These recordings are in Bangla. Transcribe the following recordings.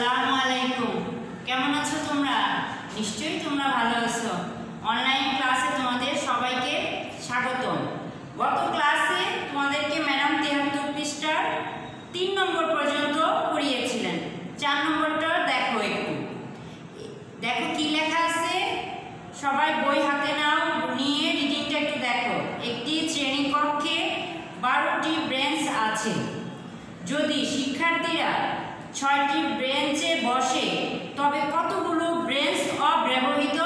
আসসালামু আলাইকুম। কেমন আছো তোমরা? নিশ্চয়ই তোমরা ভালো আছো। অনলাইন ক্লাসে তোমাদের সবাইকে স্বাগতম। গত ক্লাসে তোমাদেরকে ম্যাডাম তেহাত্তর পৃষ্ঠার তিন নম্বর পর্যন্ত পড়িয়েছিলেন। চার নম্বরটা দেখো একটু। দেখো কি লেখা আছে? সবাই বই হাতে নাও নিয়ে রিডিংটা একটু দেখো। একটি শ্রেণীকক্ষে বারোটি ব্রেঞ্চ আছে। যদি শিক্ষার্থীরা ছয়টি ব্রেঞ্চে বসে। তবে কতগুলো ব্রেঞ্চ অব্যবহৃত?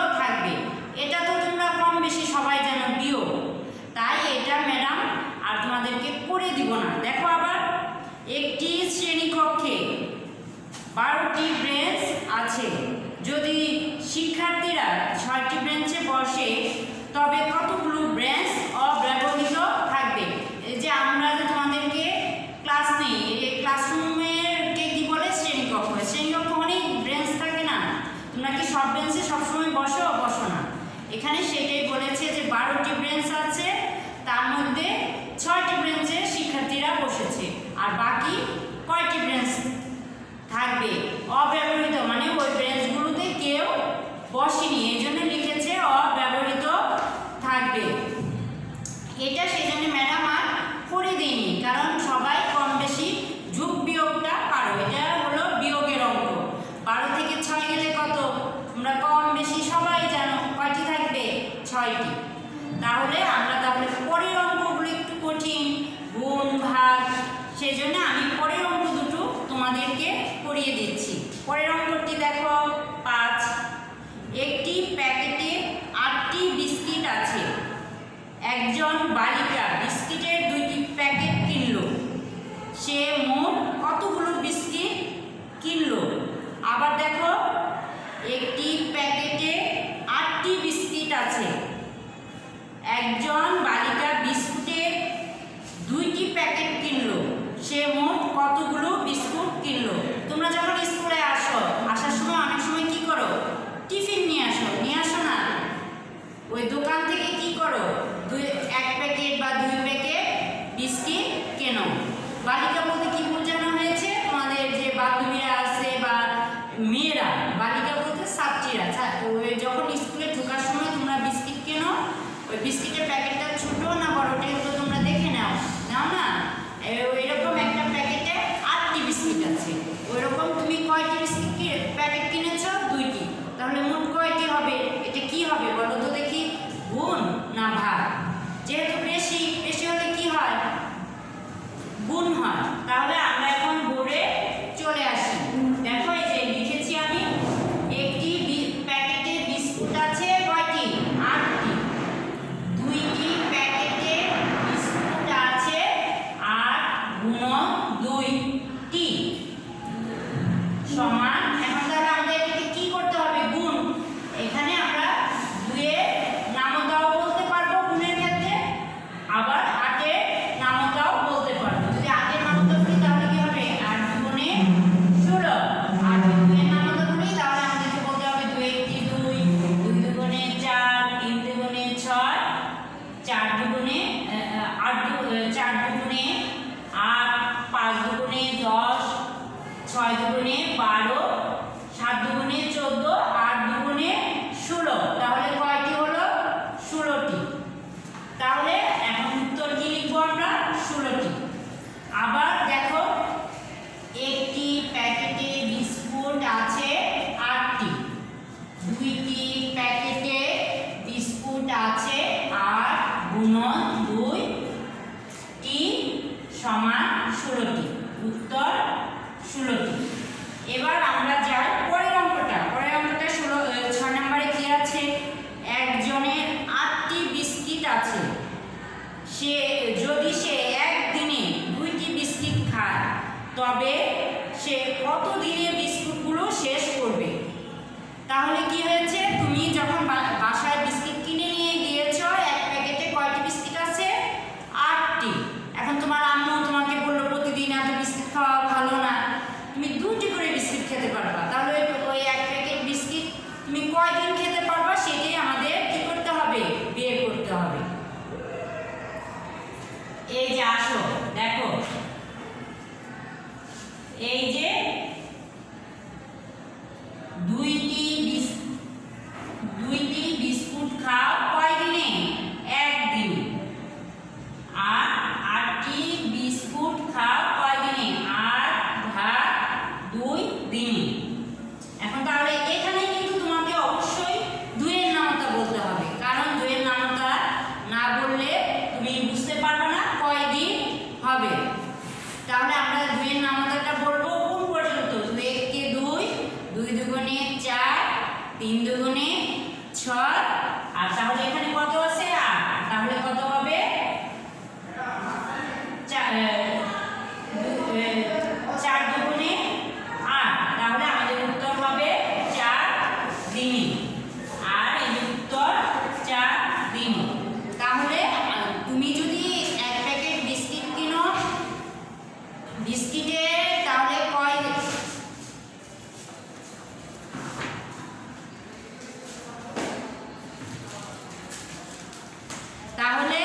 তোমরা কম বেশি সবাই জানো কয়টি থাকবে ছয়টি। তাহলে আমরা তাহলে পরের অঙ্কগুলো একটু কঠিন, গুণ, ভাগ, সেজন্য আমি পরের অঙ্ক দুটো তোমাদেরকে করিয়ে দিচ্ছি। পরের অঙ্কটি দেখো, পাঁচ। একটি প্যাকেটে আটটি বিস্কিট আছে। একজন বালিকা বিস্কিটের দুইটি প্যাকেট কিনল। সে মোট কতগুলো বিস্কিট কিনল? আবার দেখো একটি প্যাকেটে আটটি বিস্কিট আছে। একজন বালিকা বিস্কুটের দুইটি প্যাকেট কিনল। সে মোট কতগুলো চার দুগুণে আট চার দুগুণে, আট, পাঁচ দুগুণে দশ, ছয় দুগুণে বারো, সাত দুগুণে চোদ্দ চার দু- এ, চার দুগুণে আট তাহলে আমাদের উত্তর হবে চার দিনে আর এই উত্তর চার দিনে তাহলে আহ, তুমি যদি এক প্যাকেট বিস্কিট কিনো বিস্কিটে তাহলে কয় তাহলে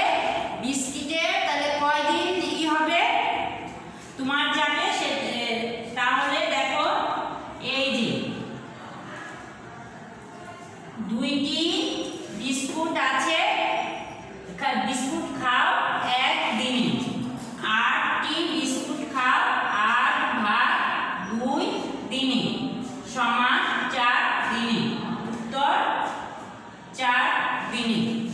বিস্কিটে তাহলে কয় দিন কি হবে তোমার যাবে সে এ, তাহলে দেখো এই যে দুইটি বিস্কুট আছে খা- বিস্কুট খাও এক দিনে আটটি বিস্কুট খাও আট ভাগ দুই দিনে সমান চার দিনে উত্তর চার দিনে